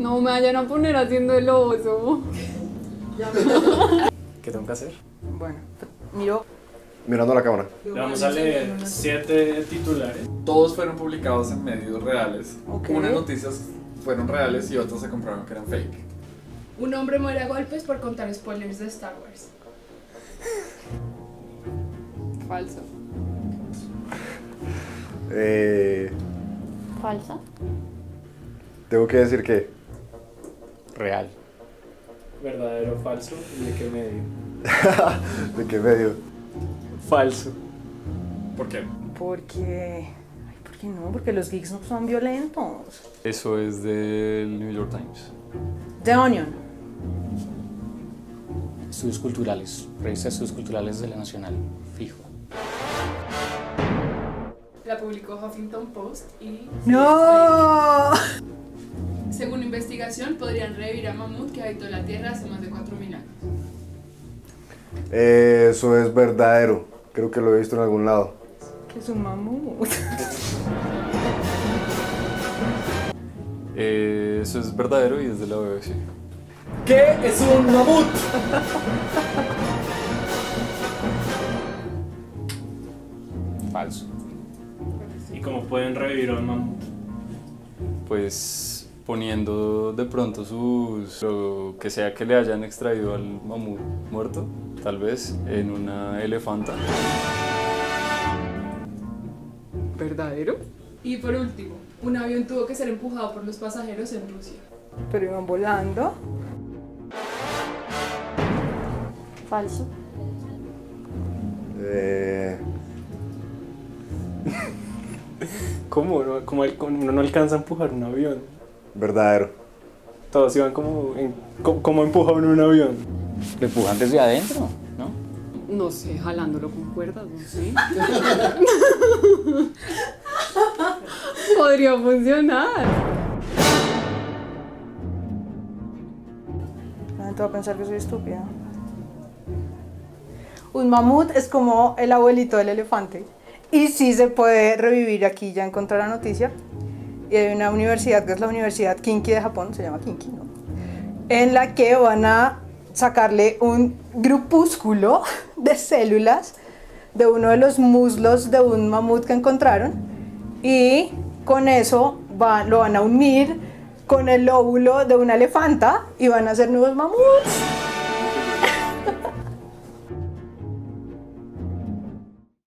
No me vayan a poner haciendo el oso. ¿Qué tengo que hacer? Bueno, miro. Mirando la cámara. Le vamos a leer siete titulares. Todos fueron publicados en medios reales. Ok. Unas noticias fueron reales y otras se comprobaron que eran fake. Un hombre muere a golpes por contar spoilers de Star Wars. Falso. Eh, Falsa. tengo que decir que. Real. Verdadero, falso, ¿y de qué medio? ¿De qué medio? Falso. ¿Por qué? Porque. Ay, ¿por qué no? Porque los geeks no son violentos. Eso es del New York Times. The Onion. Estudios culturales, revista de estudios culturales de la Nacional, fijo. La publicó Huffington Post y, ¡No! Según investigación, podrían revivir a mamut que habitó la Tierra hace más de 4.000 años. Eh, eso es verdadero. Creo que lo he visto en algún lado. Que es un mamut. Eh, eso es verdadero y es de la BBC. ¿Qué es un mamut? Falso. ¿Y cómo pueden revivir a un mamut? Pues poniendo de pronto sus. lo que sea que le hayan extraído al mamut muerto, tal vez, en una elefanta. ¿Verdadero? Y por último, un avión tuvo que ser empujado por los pasajeros en Rusia. Pero iban volando. Falso. Eh, ¿Cómo? no? ¿Cómo el- cómo uno no alcanza a empujar un avión? Verdadero. Todos iban como... En, ¿cómo, cómo empuja uno un avión? Lo empujan desde adentro, ¿no? No sé, jalándolo con cuerdas, no sé. Podría funcionar. La gente va a pensar que soy estúpida. Un mamut es como el abuelito del elefante. Y sí se puede revivir aquí, ya encontré la noticia. Y hay una universidad que es la Universidad Kinki de Japón, se llama Kinki, ¿no? En la que van a sacarle un grupúsculo de células de uno de los muslos de un mamut que encontraron. Y con eso va- lo van a unir con el óvulo de una elefanta y van a hacer nuevos mamuts.